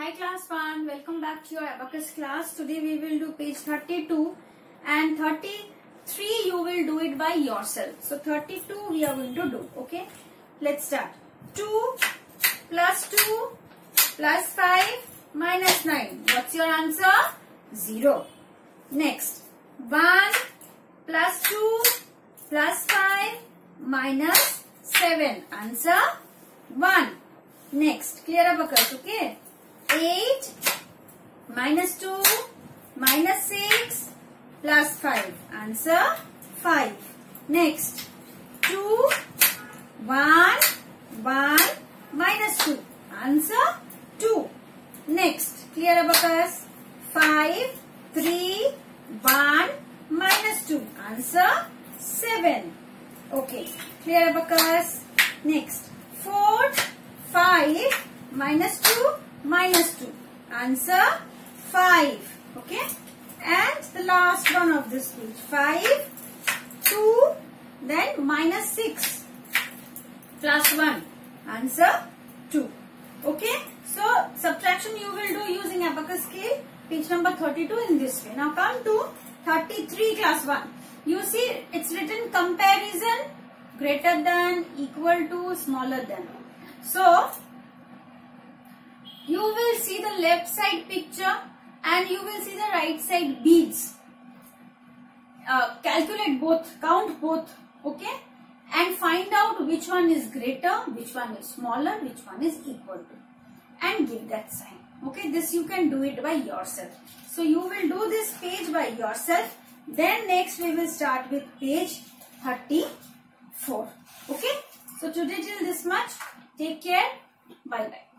Hi class 1, welcome back to your abacus class. Today we will do page 32 and 33 you will do it by yourself. So 32 we are going to do, okay? Let's start. 2 plus 2 plus 5 minus 9. What's your answer? 0. Next, 1 plus 2 plus 5 minus 7. Answer 1. Next, clear abacus, okay? 8 minus 2 minus 6 plus 5. Answer 5. Next, 2 1 1 minus 2. Answer 2. Next, clear abacus. 5 3 1 minus 2. Answer 7. Okay, clear abacus. Next, 4 5 minus 2 minus 2. Answer 5. Okay. And the last one of this page. 5, 2, then minus 6 plus 1. Answer 2. Okay. So, subtraction you will do using abacus scale. Page number 32 in this way. Now come to 33 class 1. You see it's written comparison greater than, equal to, smaller than. So, you will see the left side picture and you will see the right side beads. Uh, calculate both, count both, okay? And find out which one is greater, which one is smaller, which one is equal to. And give that sign. Okay, this you can do it by yourself. So you will do this page by yourself. Then next we will start with page 34. Okay. So today till this much. Take care. Bye bye.